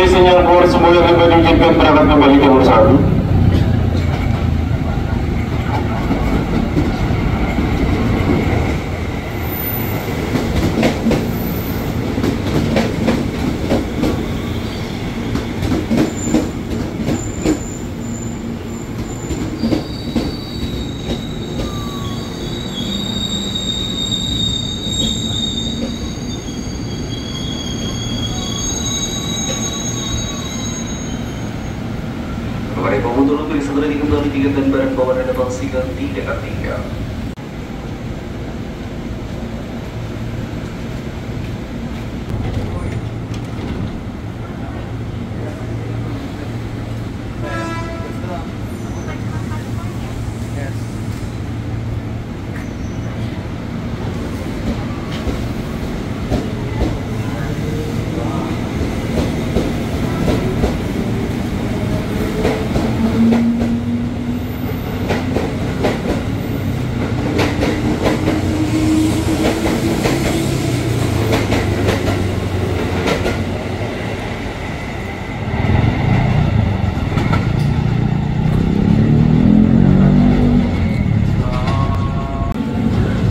061B sinyal keluar semua yang kembali diizinkan berangkat kembali jalur satu. தீர்த்தன்பரன் பவன் என்ற பக்சிகள் தீட்டக தீங்க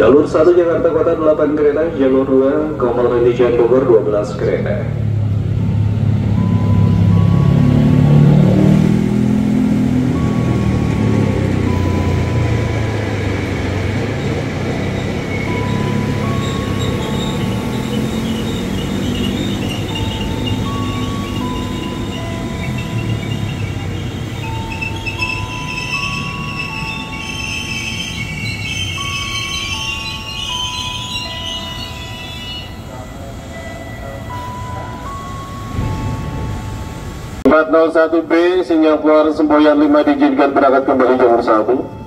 Jalur 1 Jakarta Kota 8 kereta, jalur 2 Komodor Tujuan Bogor 12 kereta. 01B sinyal keluar Semboyan 5 diizinkan berangkat kembali jam 1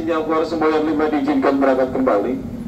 2 sinyal keluar semboyan lima diizinkan berangkat kembali.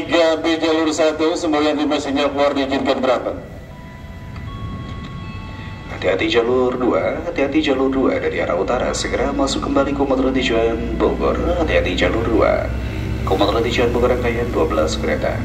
Tiga B jalur satu semboyan lima sinyal keluar diizinkan berangkat. Hati-hati jalur 2, hati-hati jalur 2 dari arah utara segera masuk kembali komuter tujuan Bogor. Hati-hati jalur 2. Komuter tujuan Bogor rangkaian 12 kereta.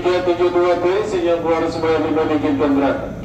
1372B sinyal keluar semua yang lima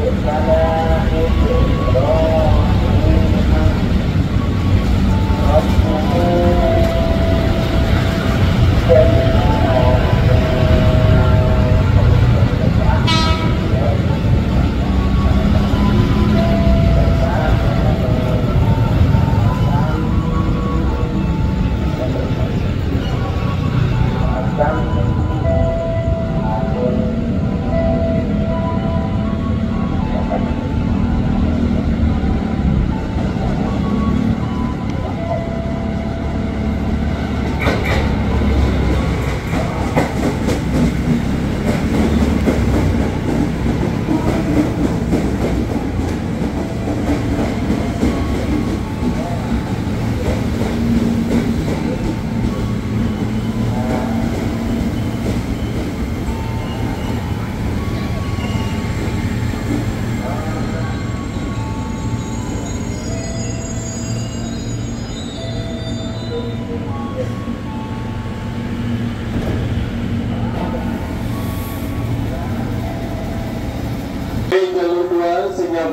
diizinkan berangkat.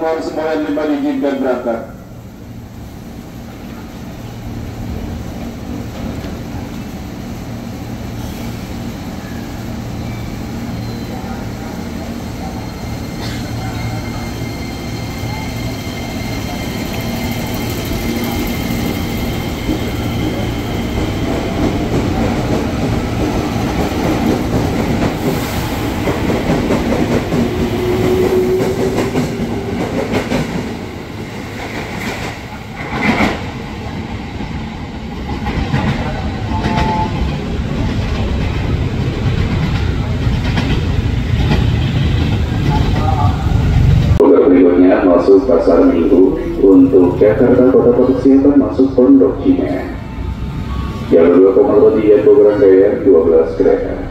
2 sinyal keluar semua yang lima diizinkan berangkat. Program berikutnya masuk pasar minggu untuk Jakarta Kota Persiapan masuk Pondok Cina. Jalur 2 Komando di Bogor Gaya 12 kereta.